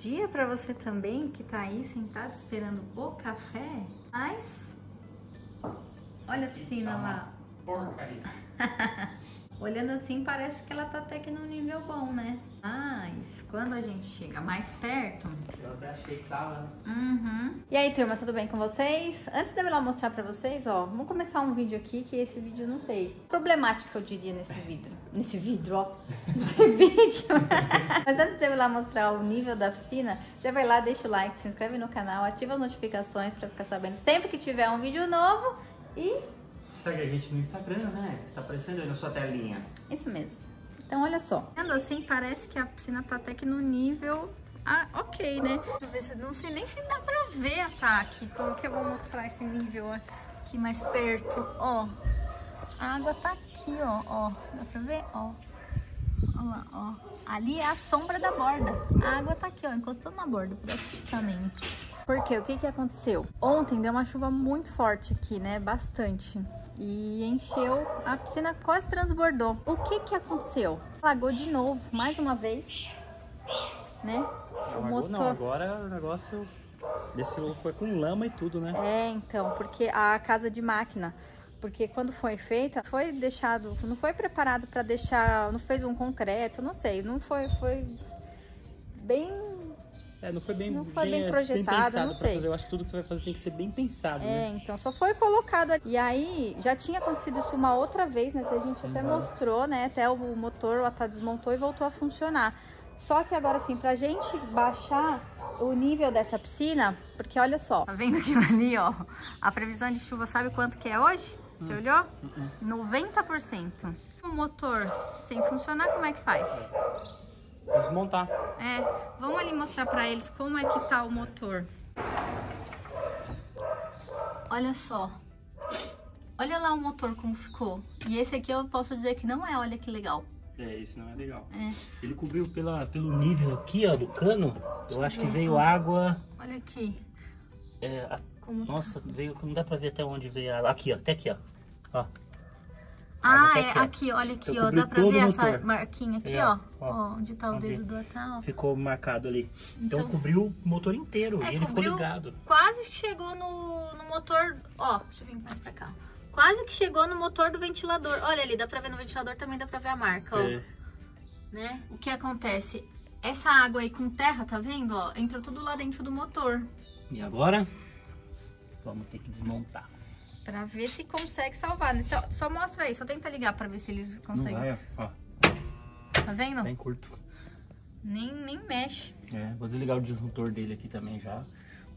dia para você também que tá aí sentado esperando o café, mas olha a piscina lá. Porcaria. Olhando assim, parece que ela tá até que num nível bom, né? Mas quando a gente chega mais perto. Eu até achei que tava, né? Uhum. E aí, turma, tudo bem com vocês? Antes de eu ir lá mostrar pra vocês, ó, vamos começar um vídeo aqui, que esse vídeo, não sei, problemático eu diria nesse vidro. Nesse vidro, ó. Nesse vídeo. Mas antes de eu ir lá mostrar o nível da piscina, já vai lá, deixa o like, se inscreve no canal, ativa as notificações pra ficar sabendo sempre que tiver um vídeo novo e Segue a gente no Instagram, né? Está aparecendo aí na sua telinha. Isso mesmo. Então, olha só. Vendo assim, parece que a piscina tá até que no nível... Ah, ok, né? Deixa eu ver se... Não sei nem se dá pra ver, tá? Aqui, como que eu vou mostrar esse nível aqui mais perto. Ó, a água tá aqui, ó. Ó, dá pra ver? Ó. Olha lá, ó. Ali é a sombra da borda. A água tá aqui, ó, encostando na borda, praticamente. Por quê? O que que aconteceu? Ontem deu uma chuva muito forte aqui, né? Bastante. E encheu, a piscina quase transbordou. O que que aconteceu? Alagou de novo, mais uma vez, né? Não, não, agora o negócio desceu, foi com lama e tudo, né? É, então, porque a casa de máquina, porque quando foi feita, foi deixado, não foi preparado para deixar, não fez um concreto, não sei, não foi, foi bem É, não foi bem, Não foi bem projetado, pensado não sei. fazer. Eu acho que tudo que você vai fazer tem que ser bem pensado, É, né? então só foi colocado. E aí já tinha acontecido isso uma outra vez, né? que A gente até Uhum. mostrou, né? Até o motor, o Atá desmontou e voltou a funcionar. Só que agora assim, pra gente baixar o nível dessa piscina, porque olha só, tá vendo aquilo ali, ó? A previsão de chuva, sabe quanto que é hoje? Você olhou? 90%. O motor sem funcionar, como é que faz? Desmontar. É, vamos ali mostrar pra eles como é que tá o motor. Olha só. Olha lá o motor como ficou. E esse aqui eu posso dizer que não é, olha que legal. É, isso não é legal. É, Ele cobriu pela, pelo nível aqui, ó, do cano. Eu acho que ver. veio água. olha aqui. é, a- Como tá. nossa, veio. Não dá pra ver até onde veio a água. Aqui, ó, até aqui, ó. Ó. Ah, é aqui, olha aqui, ó. Dá pra ver essa marquinha aqui, É, ó. ó. Ó, onde tá o dedo do Atá, ó. Ficou marcado ali. Então, Então- cobriu o motor inteiro. É, e ele ficou ligado. Quase que chegou no, no motor. Ó, deixa eu vir mais pra cá. Quase que chegou no motor do ventilador. Olha ali, dá pra ver no ventilador também, dá pra ver a marca, ó. É, né? O que acontece? Essa água aí com terra, tá vendo? Ó, entrou tudo lá dentro do motor. E agora? Vamos ter que desmontar. Pra ver se consegue salvar. né? Só, só mostra aí, só tenta ligar pra ver se eles Não conseguem. vai, ó. Tá vendo? Bem curto. Nem, nem mexe. É, vou desligar o disjuntor dele aqui também já.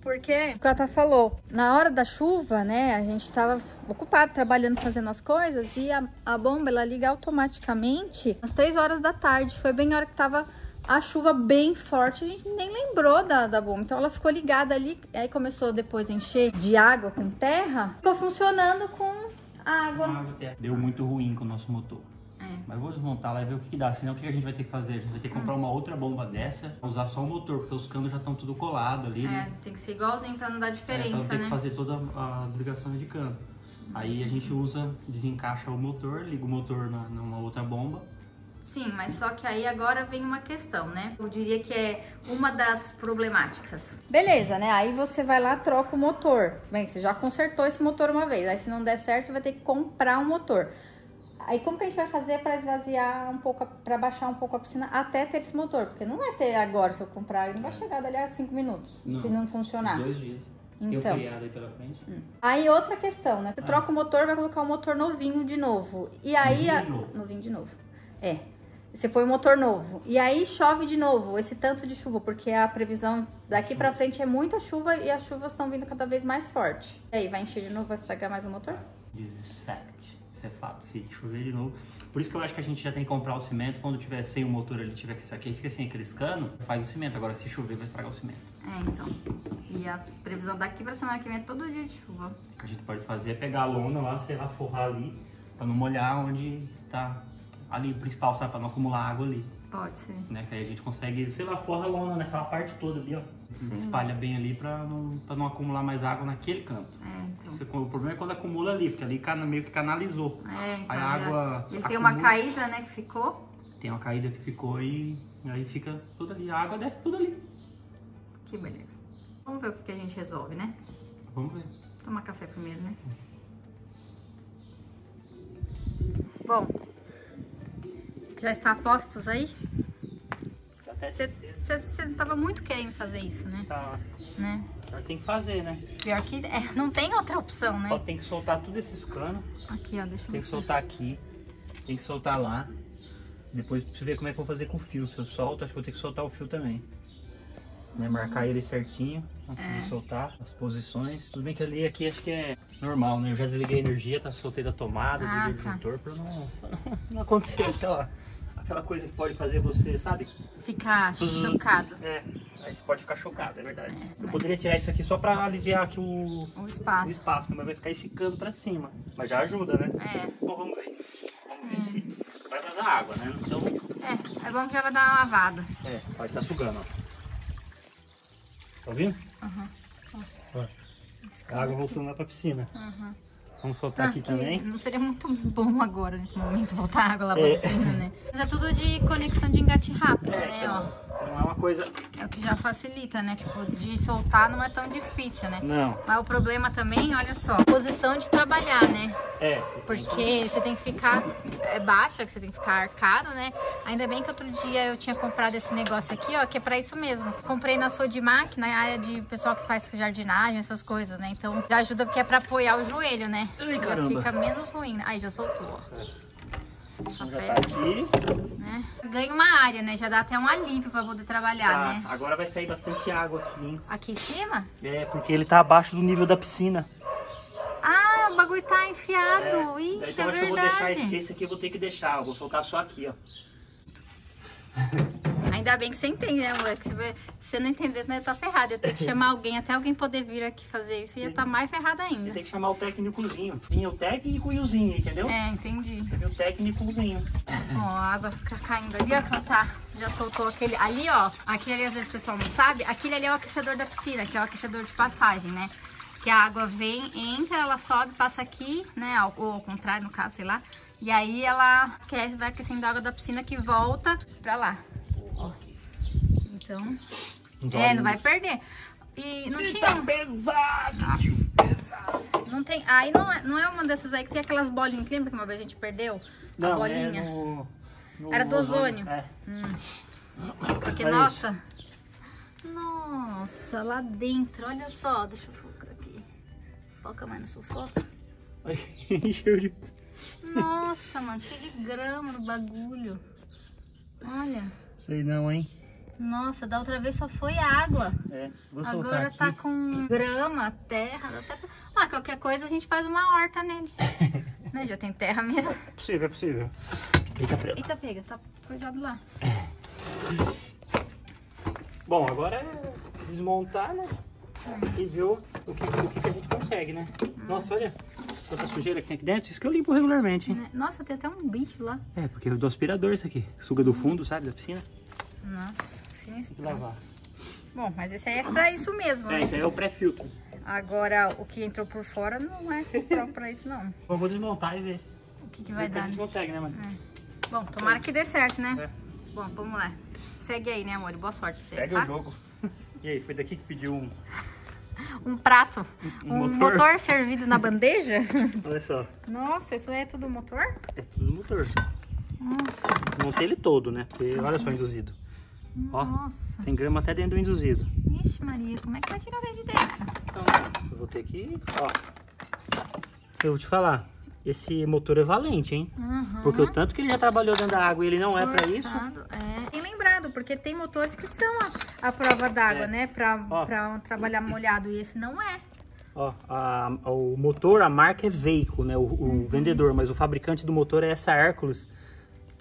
Porque, o que a Tata falou, na hora da chuva, né, a gente tava ocupado trabalhando, fazendo as coisas, e a, a bomba, ela liga automaticamente às 3 horas da tarde. Foi bem a hora que tava a chuva bem forte, a gente nem lembrou da, da bomba. Então ela ficou ligada ali, aí começou depois a encher de água com terra, ficou funcionando com água. Deu muito ruim com o nosso motor. É. Mas vou desmontar lá e ver o que, que dá. Senão o que a gente vai ter que fazer? A gente vai ter que comprar uma outra bomba dessa, usar só o motor, porque os canos já estão tudo colado ali, É, né? tem que ser igualzinho pra não dar É, diferença, ter né? que fazer toda a desligação de cano. Aí a gente usa, desencaixa o motor, liga o motor na, numa outra bomba. Sim, mas só que aí agora vem uma questão, né? Eu diria que é uma das problemáticas. Beleza, né? Aí você vai lá, troca o motor. Bem, você já consertou esse motor uma vez. Aí se não der certo, você vai ter que comprar um motor. Aí como que a gente vai fazer para esvaziar um pouco, para baixar um pouco a piscina até ter esse motor? Porque não vai ter agora se eu comprar, ele não vai chegar dali a 5 minutos, Não. se não funcionar. Dois dias. Tem Então. um feriado aí pela frente. Aí outra questão, né? Você troca o motor, vai colocar o motor novinho de novo. E aí. Novinho de novo? Novinho de novo. É. Você põe o motor novo. E aí chove de novo, esse tanto de chuva, porque a previsão daqui pra frente é muita chuva e as chuvas estão vindo cada vez mais forte. E aí, vai encher de novo, vai estragar mais o motor? Desfact. Isso é fato. Se chover de novo. Por isso que eu acho que a gente já tem que comprar o cimento. Quando tiver sem o motor ali, tiver que aqui, fica sem aqueles canos, faz o cimento. Agora, se chover, vai estragar o cimento. É, então. E a previsão daqui pra semana que vem é todo dia de chuva. O que a gente pode fazer é pegar a lona lá, serrar, forrar ali, pra não molhar onde tá ali o principal, sabe? Pra não acumular água ali. Pode ser. Né? Que aí a gente consegue, sei lá, forra a lona naquela parte toda ali, ó. Espalha bem ali pra não, pra não acumular mais água naquele canto. É, então. Você- o problema é quando acumula ali, porque ali meio que canalizou. É, então. Aí a água Ele tem uma acumula. caída, né, que ficou. Tem uma caída que ficou e aí fica tudo ali. A água desce tudo ali. Que beleza. Vamos ver o que, que a gente resolve, né? Vamos ver. Tomar café primeiro, né? Bom, já está a postos aí? Você tava muito querendo fazer isso, né? Tá. Né? Tem que fazer, né? Pior que é, não tem outra opção, né? Ó, tem que soltar tudo esses canos. Aqui, ó, deixa eu Tem que soltar aqui. Tem que soltar lá. Depois preciso ver como é que eu vou fazer com o fio. Se eu solto, acho que vou ter que soltar o fio também. Né? Marcar ele certinho antes É. de soltar as posições. Tudo bem que ali aqui acho que é normal, né? Eu já desliguei a energia, tá? Soltei da tomada, Ah, desliguei tá. do motor pra não, pra não, não acontecer aquela, aquela coisa que pode fazer você, sabe? Ficar chocado. É, aí você pode ficar chocado, é verdade. Eu poderia tirar isso aqui só pra aliviar aqui o, O o espaço. espaço, mas vai ficar esse cano pra cima. Mas já ajuda, né? É. Bom, vamos ver. Vamos ver se vai vazar água, né? Então, É, é bom que já vai dar uma lavada. é, pode estar sugando, ó. Tá ouvindo? Aham. Ó, a água voltando lá pra piscina. Aham. Vamos soltar aqui Ah, também. Não seria muito bom agora, nesse momento, voltar água lá pra É. piscina, né? Mas é tudo de conexão de engate rápido, É, né? então, Ó. não é uma coisa... É o que já facilita, né? Tipo, de soltar não é tão difícil, né? Não, Mas o problema também, olha só, posição de trabalhar, né? é. Porque você tem que ficar é baixo, é que você tem que ficar arcado, né? Ainda bem que outro dia eu tinha comprado esse negócio aqui, ó, que é pra isso mesmo. Comprei na Sodimac, na área de pessoal que faz jardinagem, essas coisas, né? Então já ajuda porque é pra apoiar o joelho, né? Ai, Já caramba. fica menos ruim. Aí já soltou, ó. Só Já tá aqui. né? Ganha uma área, né? Já dá até um alívio pra poder trabalhar, Tá, né? Agora vai sair bastante água aqui, hein? Aqui em cima? É, porque ele tá abaixo do nível da piscina. Ah, o bagulho tá enfiado. Daí, Ixi, então é acho que eu vou deixar esse, verdade. esse aqui, eu vou ter que deixar. Eu vou soltar só aqui, ó. Ainda bem que você entende, né, amor? Que se você- não entender, né, tá ferrado. Eu tenho que chamar alguém, até alguém poder vir aqui fazer isso, ia tá mais ferrado ainda. tem que chamar o técnicozinho. Tinha o técnico e o zinho, entendeu? É, entendi. Teve o técnicozinho. Ó, a água fica caindo ali, ó, ela tá. Já soltou aquele. Ali, ó. Aquele ali, às vezes o pessoal não sabe. Aquele ali é o aquecedor da piscina, que é o aquecedor de passagem, né? Que a água vem, entra, ela sobe, passa aqui, né? Ou ao contrário, no caso, sei lá. E aí ela aquece, vai aquecendo a água da piscina que volta pra lá. Ó. Então. É, não vai perder. E não tinha. Tá pesado! tio, pesado. Não tem. Aí não é, não é uma dessas aí que tem aquelas bolinhas. Lembra que uma vez a gente perdeu? a Não, bolinha? É no, no Era do ozônio. É. Porque, Olha nossa. Nossa, lá dentro. Olha só. Deixa eu focar aqui. Foca mais no sufoco. Olha, encheu de... Nossa, mano. Cheio de grama no bagulho. Olha. Sei não, hein? Nossa, da outra vez só foi água. É, vou soltar Agora aqui. tá com grama, terra. Até... Ah, qualquer coisa a gente faz uma horta nele. né? Já tem terra mesmo. É possível, é possível. Eita, preta. Eita, pega, tá coisado lá. Bom, agora é desmontar, né? E ver o, que, o que que a gente consegue, né? Nossa, olha quanta sujeira que tem aqui dentro. Isso que eu limpo regularmente, hein? Né? Nossa, tem até um bicho lá. É, porque é do aspirador isso aqui. Suga do fundo, sabe? Da piscina. Nossa, Tem que sinistro. lavar. Bom, mas esse aí é pra isso mesmo, É, né? esse aí é o pré-filtro. Agora, o que entrou por fora não é próprio pra isso, não. Eu vou desmontar e ver. O que, que vai que a dar, gente né? consegue, né, mano? Bom, tomara que dê certo, né? É. Bom, vamos lá. Segue aí, né, amor? Boa sorte pra você, Segue tá? o jogo. E aí, foi daqui que pediu um. Um prato. Um Um, motor. motor. servido na bandeja. Olha só. Nossa, isso é tudo motor? É tudo motor. Nossa, Desmontei ele todo, né? Porque olha só o induzido. Ó, nossa. tem grama até dentro do induzido. Ixi, Maria, como é que vai tirar daí de dentro? Então, eu vou ter que. Ó. Eu vou te falar. Esse motor é valente, hein? Uhum. Porque o tanto que ele já trabalhou dentro da água e ele não é pra isso. Forçado, É. Tem lembrado, porque tem motores que são a, a prova d'água, É. né? Pra, Ó. pra trabalhar molhado. E esse não é. Ó, a- o motor, a marca é Veico, né? O, o Uhum. vendedor, mas o fabricante do motor é essa Hércules,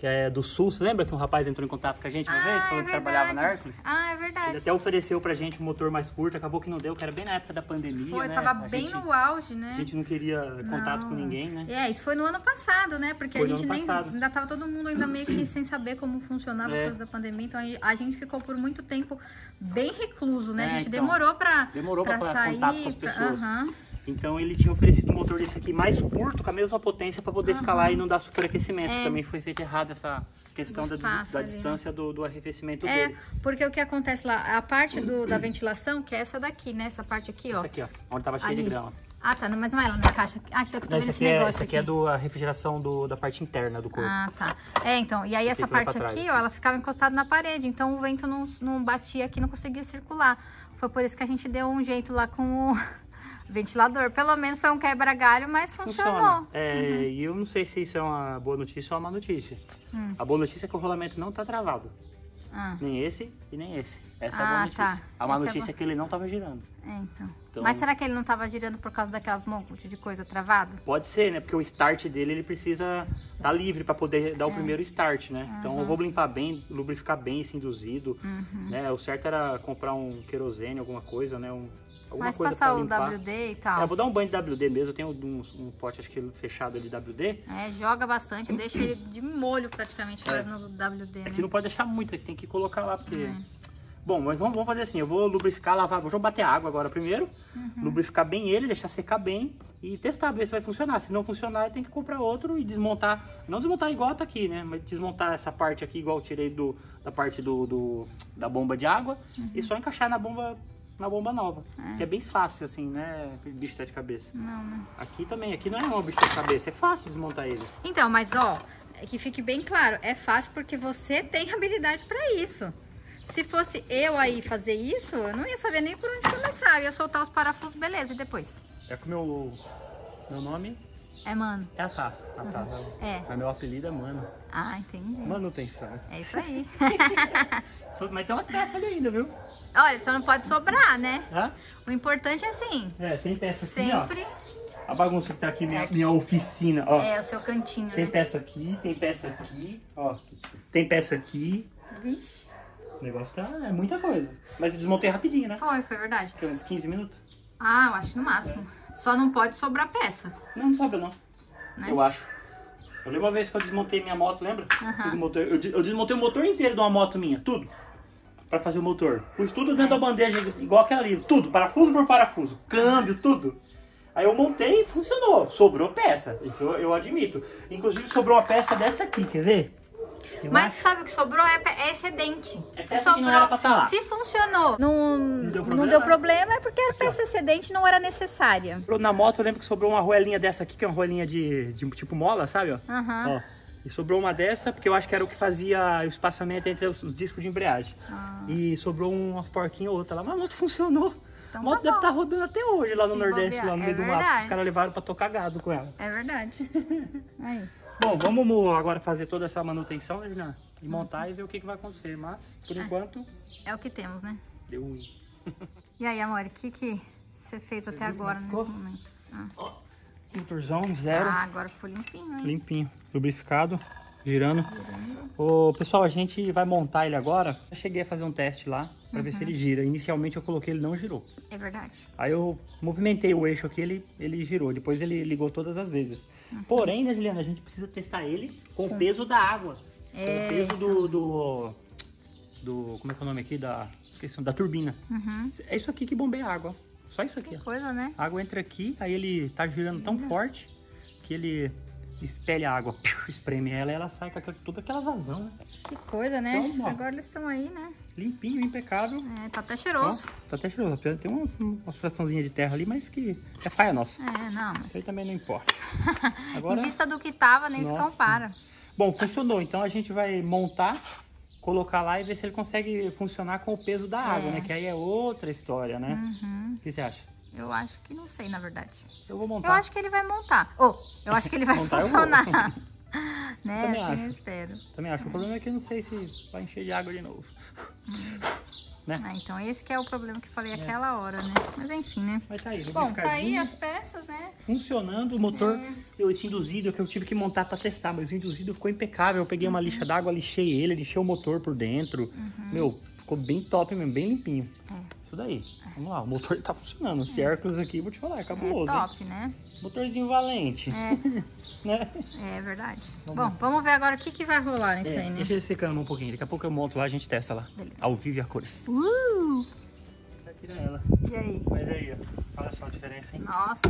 que é do sul. Você lembra que um rapaz entrou em contato com a gente uma vez? Falou que trabalhava na Hércules? Ah, é Ele verdade. até ofereceu pra gente um motor mais curto, acabou que não deu, que era bem na época da pandemia, Foi, né? tava A bem gente- no auge, né? A gente não queria contato Não. com ninguém, né? É, isso foi no ano passado, né? Porque Foi a gente nem. passado. Ainda tava todo mundo ainda meio que sem saber como funcionava as É. coisas da pandemia. Então a- gente ficou por muito tempo bem recluso, né? É, a gente então, demorou pra, demorou pra- pra sair. contato com as pra- pessoas. Aham. Então ele tinha oferecido um motor desse aqui mais curto, com a mesma potência, para poder ficar lá e não dar superaquecimento. É. Também foi feito errado essa questão da, da né? distância do, do arrefecimento É, dele. porque o que acontece lá, a parte do, da ventilação, que é essa daqui, né? Essa parte aqui, ó. Essa aqui, ó, onde tava cheio de grama. Ah, tá. não, Mas não é lá na caixa. Ah, que eu tô Não, vendo esse aqui, é, negócio esse aqui é do, a refrigeração do, da parte interna do corpo. Ah, tá. É, então, e aí essa parte trás, aqui, assim. ó, ela ficava encostada na parede, então o vento não, não batia aqui, não conseguia circular. Foi por isso que a gente deu um jeito lá com o ventilador. Pelo menos foi um quebra-galho, mas funcionou. Funciona. É, E eu não sei se isso é uma boa notícia ou uma má notícia. Hum. A boa notícia é que o rolamento não tá travado. Ah, Nem esse e nem esse. Essa é a Ah, boa notícia. tá. A má Essa é notícia é, boa. que ele não tava girando. é, então. Então- Mas será que ele não tava girando por causa daquelas monte de coisa travado? Pode ser, né? Porque o start dele ele precisa estar tá livre para poder É. dar o primeiro start, né? Então Uhum. eu vou limpar bem, lubrificar bem esse induzido. Né? O certo era comprar um querosene, alguma coisa, né? Um, alguma Mas coisa passar o limpar. WD e É, eu tal. vou dar um banho de WD mesmo. Eu tenho um, um pote, acho que fechado de WD. É, joga bastante, deixa ele de molho praticamente quase no WD, né? Aqui não pode deixar muito, tem que colocar lá, porque. É. Bom, mas vamos, vamos fazer assim: eu vou lubrificar, lavar, vou bater água agora primeiro, Uhum. lubrificar bem ele, deixar secar bem e testar, ver se vai funcionar. Se não funcionar, tem que comprar outro e desmontar. Não desmontar igual tá aqui, né? Mas desmontar essa parte aqui, igual eu tirei do, da parte do, do- da bomba de água Uhum. e só encaixar na bomba. Na bomba nova. Que é bem fácil, assim, né? Bicho de cabeça. Não, né? Aqui também, aqui não é uma bicho de cabeça, é fácil desmontar ele. Então, mas ó, é que fique bem claro, é fácil porque você tem habilidade pra isso. Se fosse eu aí fazer isso, eu não ia saber nem por onde começar. Eu ia soltar os parafusos, beleza, e depois? É que o meu, meu nome É, mano. é Atá. Atá. É. Mas meu apelido é Mano. Ah, entendi. Manutenção. É isso aí. Mas tem umas peças ali ainda, viu? Olha, só não pode sobrar, né? Hã? O importante é assim, É, tem peça aqui, sempre ó. A bagunça que tá aqui, minha, É aqui. minha oficina, ó. é o seu cantinho, Tem né? peça aqui, tem peça aqui, ó. Tem peça aqui. Vixe. O negócio tá... É muita coisa. Mas eu desmontei rapidinho, né? Foi, foi verdade. Fiquei uns 15 minutos. Ah, eu acho que no máximo. Só não pode sobrar peça. Não, não sabe não. Né? Eu acho. Eu lembro uma vez que eu desmontei minha moto, lembra? O motor, eu, eu desmontei o motor inteiro de uma moto minha, tudo. Pra fazer o motor. Pus tudo dentro da bandeja, igual aquela ali. Tudo, parafuso por parafuso. Câmbio, tudo. Aí eu montei e funcionou. Sobrou peça. Isso eu, eu admito. Inclusive sobrou uma peça dessa aqui, quer ver? Eu Mas acho- sabe o que sobrou? É, é excedente. É que não era pra tá lá. Se funcionou, não, não, deu deu, problema? problema. é porque a peça excedente não era necessária. Sobrou Na moto eu lembro que sobrou uma roelinha dessa aqui, que é uma roelinha de, de tipo mola, sabe? Ó? Aham. Ó, e sobrou uma dessa, porque eu acho que era o que fazia o espaçamento entre os, os discos de embreagem. E sobrou uma porquinha ou outra lá. Mas a moto funcionou. Então a moto tá deve estar rodando até hoje lá no Se Nordeste, bobear, lá no é meio do mato. verdade. Os caras levaram pra tocar gado com ela. É verdade. Aí. Bom, vamos agora fazer toda essa manutenção, né, Juliana? E montar e ver o que, que vai acontecer. Mas, por enquanto, É o que temos, né? deu ruim. E aí, amor, o que, que você fez até viu como agora, nesse momento? Ah. Motorzão zero. Ah, agora ficou limpinho, hein? limpinho, lubrificado, girando. Ô, pessoal, a gente vai montar ele agora. Eu cheguei a fazer um teste lá pra ver se ele gira. Inicialmente eu coloquei, ele não girou. É verdade. Aí eu movimentei o eixo aqui, ele, ele girou. Depois ele ligou todas as vezes. Porém, né, Juliana, a gente precisa testar ele com o peso da água. É, Com o peso do, do, do- Como é que é o nome aqui? Da. Esqueci, da turbina. Uhum. É isso aqui que bombeia a água. Só isso aqui, Que ó. coisa, né? A água entra aqui, aí ele tá girando tão forte que ele espelha a água, piu, espreme ela e ela sai com aquela- toda aquela vazão, né? Que coisa, né? Então, ó. Agora eles estão aí, né? Limpinho, impecável. É, tá até Ó, cheiroso. tá até cheiroso. Tem uma, uma fraçãozinha de terra ali, mas que é faia nossa. É, não, Isso aí mas... também não importa. Agora, Em vista do que tava, nem se Nossa. compara. bom, funcionou. Então a gente vai montar, colocar lá e ver se ele consegue funcionar com o peso da água, É. né? Que aí é outra história, né? Uhum. O que você acha? Eu acho que não sei, na verdade. Eu vou montar. Eu acho que ele vai montar. Ou, eu acho que ele vai Montar funcionar. né? Também assim acho. eu espero. Também acho. O problema é que eu não sei se vai encher de água de novo. Né? Ah, então esse que é o problema que eu falei aquela hora, né? Mas enfim, né? Mas tá aí, Bom, tá aí as peças, né? funcionando o motor. É. Eu, esse induzido que eu tive que montar pra testar, mas o induzido ficou impecável. Eu peguei uma lixa d'água, lixei ele, lixei o motor por dentro. Meu, ficou bem top mesmo, bem limpinho. É. Isso daí. Vamos lá, o motor tá funcionando. Esse Hércules aqui, vou te falar, é É cabuloso. hein? top, né? Motorzinho valente. É, Né? é verdade. Vamos Bom, lá. vamos ver agora o que, que vai rolar nisso É, aí, né? Deixa ele secando um pouquinho. Daqui a pouco eu monto lá, a gente testa lá. Beleza. Ao vivo e a cores. Uh! tira ela. E aí? Mas aí, ó. Olha só a diferença, hein? Nossa.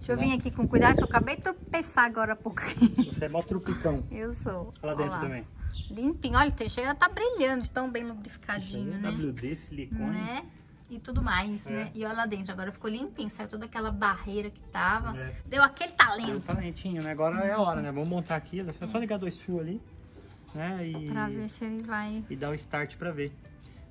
Deixa eu vir aqui com cuidado que eu acabei de tropeçar agora há pouco. Você é mó trupicão. Eu sou. Olha lá dentro também. Limpinho. Olha, chega a tá brilhando tão bem lubrificadinho, né? WD, silicone. Né? E tudo mais, É. né? E olha lá dentro, agora ficou limpinho, saiu toda aquela barreira que tava. É. Deu aquele talento Talentinho, né? Agora é a hora, né? Vamos montar aqui. É só ligar dois fios ali, né? E, pra ver se ele vai... e dar o start pra ver.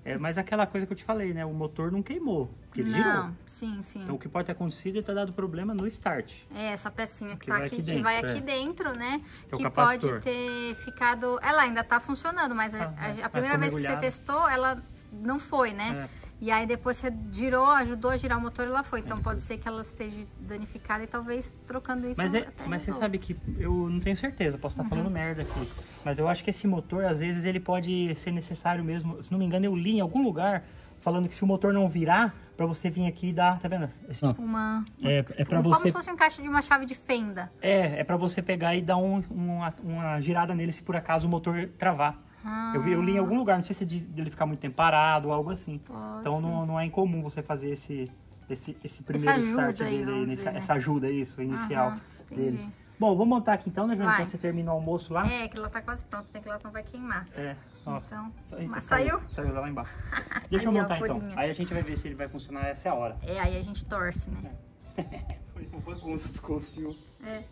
É, mas aquela coisa que eu te falei, né? O motor não queimou, porque ele Não, girou. sim, sim. Então o que pode ter acontecido é ter dado problema no start. É, essa pecinha que, Que tá vai aqui, aqui que dentro, vai é. aqui dentro, né? Que é Que pode ter ficado. Ela ainda tá funcionando, mas a, Ah, a- a primeira vez que você testou, ela não foi, né? É. E aí depois você girou, ajudou a girar o motor e ela foi. Então Ele pode foi. ser que ela esteja danificada e talvez trocando isso Mas, é, mas você sabe que eu não tenho certeza, posso estar falando merda aqui. Mas eu acho que esse motor, às vezes, ele pode ser necessário mesmo. Se não me engano, eu li em algum lugar falando que se o motor não virar, pra você vir aqui e dar. Tá vendo? Esse, Uma. é, é pra como você. se fosse um encaixe de uma chave de fenda. É, é pra você pegar e dar um- uma, uma girada nele se por acaso o motor travar. Ah, Eu, eu li em algum lugar, não sei se é dele ficar muito tempo parado ou algo assim. Pode então não, não é incomum você fazer esse, esse, esse primeiro start aí, dele, essa, né? essa ajuda, isso, inicial Aham, dele. Bom, vamos montar aqui então, né, Joana? Vai. Enquanto você termina o almoço lá. É, que ela tá quase pronta, tem que ela não vai queimar. É, ó. Então, Eita, saiu? Saiu lá embaixo. Deixa eu Ali, ó, montar a então. Aí a gente vai ver se ele vai funcionar, essa é hora. É, aí a gente torce, né? Foi uma bagunça, ficou o fio. É.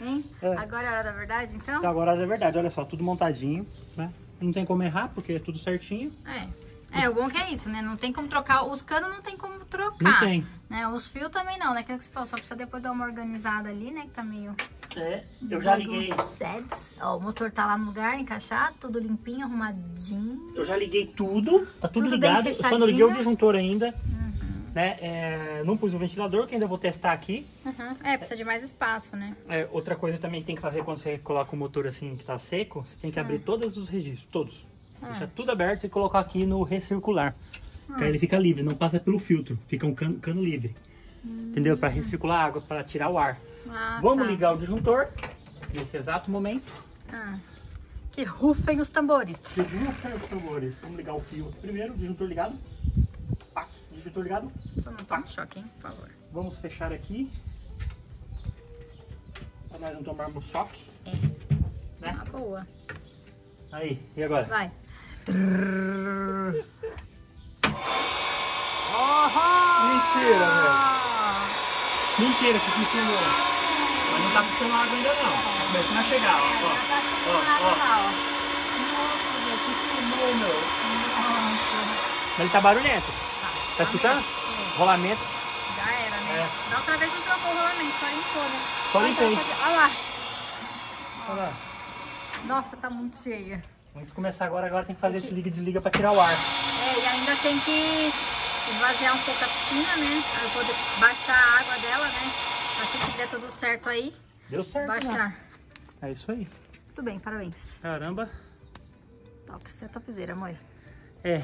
Hein? É. Agora é a hora da verdade, então? Então agora é verdade, olha só, tudo montadinho, né? Não tem como errar, porque é tudo certinho. É. É, o bom que é isso, né? Não tem como trocar. Os canos não tem como trocar. Não tem. Né? Os fios também não, né? Que é que você falou, só precisa depois dar uma organizada ali, né? Que tá meio. É, eu já liguei. Ó, o motor tá lá no lugar, encaixado, tudo limpinho, arrumadinho. Eu já liguei tudo, tá tudo, Tudo ligado. Eu só não liguei o disjuntor ainda. Né? É, não pus o ventilador, que ainda vou testar aqui. Uhum. É, precisa de mais espaço, né? É, outra coisa também que tem que fazer quando você coloca o motor assim que tá seco, você tem que abrir todos os registros, todos. Deixa tudo aberto e colocar aqui no recircular. Que aí ele fica livre, não passa pelo filtro, fica um cano, cano livre. Entendeu? Para recircular água, para tirar o ar. Ah, Vamos tá. ligar o disjuntor nesse exato momento. Ah. Que rufem os tambores. Disjuntor os tambores. Vamos ligar o fio primeiro, disjuntor ligado. Disjuntor ligado. Só não toma choque, hein? Por favor. Vamos fechar aqui. Para nós não tomarmos choque. É. Né? Ah, boa. Aí, e agora? Vai. Mentira, velho. Mentira que funcionou. Mas não tá funcionando água ainda não. Tá começando a chegar, ó. ó. ó, ó. Funcionou, meu. Mas ele tá barulhento. Tá escutando? Rolamento. Já era, né? É. Da outra vez não trocou o rolamento, só limpou, né? Só limpei. Olha lá. Olha lá. Nossa, tá muito cheia. Vamos começar agora. Agora tem que fazer esse liga e desliga pra tirar o ar. É, e ainda tem que esvaziar um pouco a piscina, né? Pra eu poder baixar a água dela, né? Assim que der tudo certo aí, Deu certo, né? baixar. É isso aí. Tudo bem, parabéns. Caramba. Top, você é topzera, amor. É.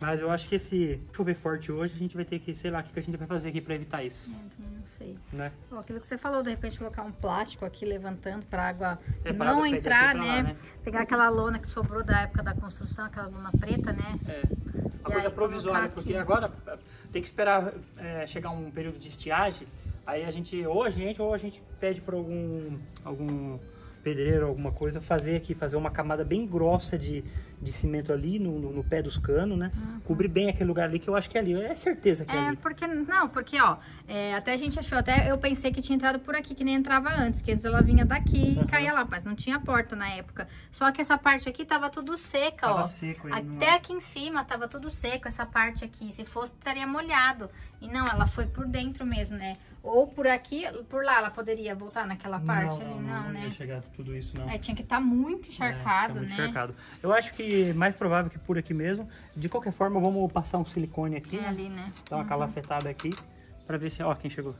Mas eu acho que esse chover forte hoje, a gente vai ter que, sei lá, o que a gente vai fazer aqui pra evitar isso, também não sei. né? Ó, aquilo que você falou, de repente colocar um plástico aqui levantando pra água É, não entrar, pra lá, né? né? Pegar aquela lona que sobrou da época da construção, aquela lona preta, né? É, E uma coisa aí, provisória, porque agora é, tem que esperar é, chegar um período de estiagem, aí a gente, ou a gente, ou a gente pede para algum, algum pedreiro, alguma coisa, fazer aqui, fazer uma camada bem grossa de, de cimento ali no, no, no pé dos canos, né? Cobrir bem aquele lugar ali, que eu acho que é ali, é certeza que é, É, ali. porque, não, porque, ó, é, até a gente achou, até eu pensei que tinha entrado por aqui, que nem entrava antes, que antes ela vinha daqui e caía lá, mas não tinha porta na época. Só que essa parte aqui tava tudo seca, Tava ó. seco aí, Até é? aqui em cima tava tudo seco, essa parte aqui. Se fosse, estaria molhado. E não, ela foi por dentro mesmo, né? Ou por aqui, por lá, ela poderia voltar naquela parte ali, não, não, né? ia chegar tudo isso, não. É, tinha que estar muito É, encharcado, tá muito né? encharcado. Eu acho que mais provável que por aqui mesmo. De qualquer forma, vamos passar um silicone aqui, É né? ali, né? Dá uma calafetada aqui pra ver se. Ó, quem chegou?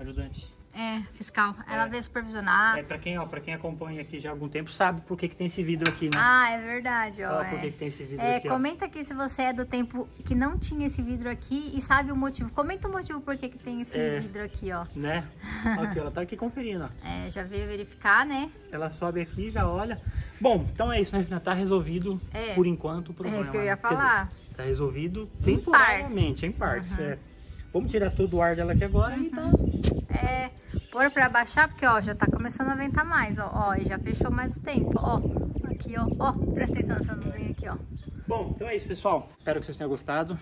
Ajudante. É, fiscal. Ela É. veio supervisionar. É, pra quem, ó, pra quem acompanha aqui já há algum tempo, sabe por que, que tem esse vidro aqui, né? Ah, é verdade, ó. Ó, é. por que, que tem esse vidro É, aqui, ó. comenta aqui se você é do tempo que não tinha esse vidro aqui e sabe o motivo. Comenta o motivo por que, que tem esse É. vidro aqui, ó. Né? Aqui, ela tá aqui conferindo, ó. É, já veio verificar, né? Ela sobe aqui, já olha. Bom, então é isso, né? Já tá resolvido É. por enquanto o problema. isso que eu ia né? Quer dizer, falar. tá resolvido Em temporariamente, em partes. é. Vamos tirar todo o ar dela aqui agora e tá. É, pôr pra baixar, porque ó, já tá começando a ventar mais, ó. Ó, e já fechou mais o tempo, ó. Aqui, ó. Ó, presta atenção nessa nuvem aqui, ó. Bom, então é isso, pessoal. Espero que vocês tenham gostado.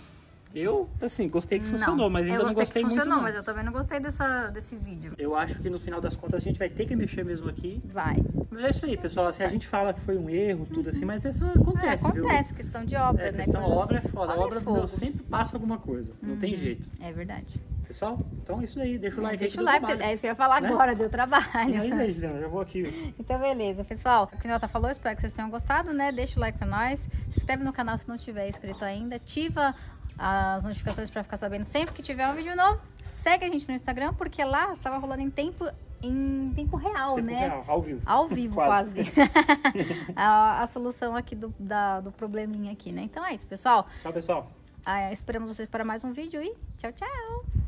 Eu, assim, gostei que funcionou, não, mas ainda eu não gostei gostei que muito. funcionou, não. mas eu também não gostei dessa, desse vídeo. Eu acho que no final das contas a gente vai ter que mexer mesmo aqui. Vai. Mas é isso aí, pessoal. Assim, a gente fala que foi um erro, tudo assim, mas isso É, acontece, viu? acontece, questão de obra, É, né? questão Coisas- obra é foda. Obra fogo. meu, sempre passa alguma coisa. Não tem jeito. É verdade. Pessoal, então é isso aí. Deixa o like Deixa o like, trabalho. é isso que eu ia falar né? agora, deu É trabalho. isso aí, Juliana. Já vou aqui. Então, beleza, pessoal. O que Nota falou, espero que vocês tenham gostado, né? Deixa o like pra nós. Se inscreve no canal se não tiver inscrito ainda. Ativa as notificações pra ficar sabendo sempre que tiver um vídeo novo. Segue a gente no Instagram, porque lá tava rolando em tempo, em tempo real, Tempo né? real, ao vivo. Ao vivo, Quase. quase. a, a solução aqui do, da- do probleminha aqui, né? Então é isso, pessoal. Tchau, pessoal. Ah, esperamos vocês para mais um vídeo e tchau, tchau!